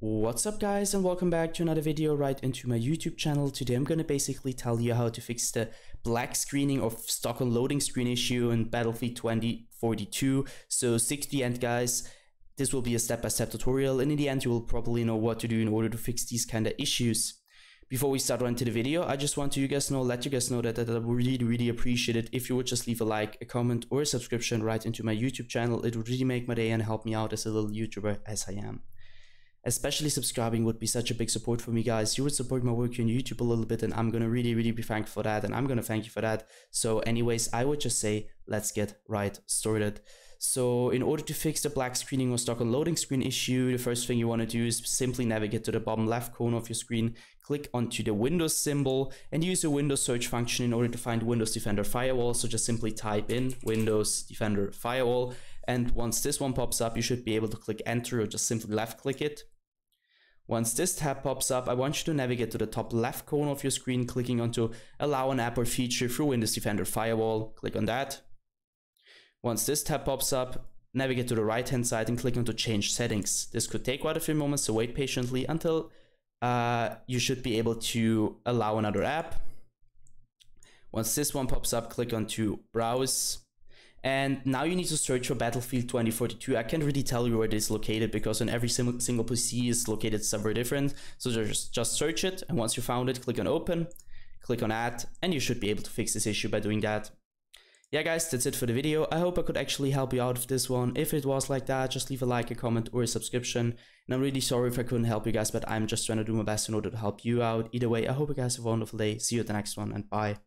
What's up guys and welcome back to another video right into my YouTube channel. Today I'm gonna basically tell you how to fix the black screening of stock on loading screen issue in Battlefield 2042. So stick to the end guys. This will be a step-by-step -step tutorial and in the end you will probably know what to do in order to fix these kind of issues. Before we start on to the video, I just want to you guys know, let you guys know that, that I would really, really appreciate it if you would just leave a like, a comment, or a subscription right into my YouTube channel. It would really make my day and help me out as a little YouTuber as I am. Especially subscribing would be such a big support for me, guys. You would support my work on YouTube a little bit, and I'm gonna really, really be thankful for that, and I'm gonna thank you for that. So, anyways, I would just say, let's get right started. So in order to fix the black screening or stock on loading screen issue, the first thing you want to do is simply navigate to the bottom left corner of your screen, click onto the Windows symbol and use the Windows search function in order to find Windows Defender Firewall. So just simply type in Windows Defender Firewall. And once this one pops up, you should be able to click enter or just simply left click it. Once this tab pops up, I want you to navigate to the top left corner of your screen, clicking onto allow an app or feature through Windows Defender Firewall. Click on that. Once this tab pops up, navigate to the right hand side and click on to change settings. This could take quite a few moments, so wait patiently until uh, you should be able to allow another app. Once this one pops up, click on to browse. And now you need to search for Battlefield 2042. I can't really tell you where it is located because on every single, single PC is located somewhere different. So just, just search it. And once you found it, click on open, click on add, and you should be able to fix this issue by doing that yeah guys that's it for the video i hope i could actually help you out with this one if it was like that just leave a like a comment or a subscription and i'm really sorry if i couldn't help you guys but i'm just trying to do my best in order to help you out either way i hope you guys have a wonderful day see you at the next one and bye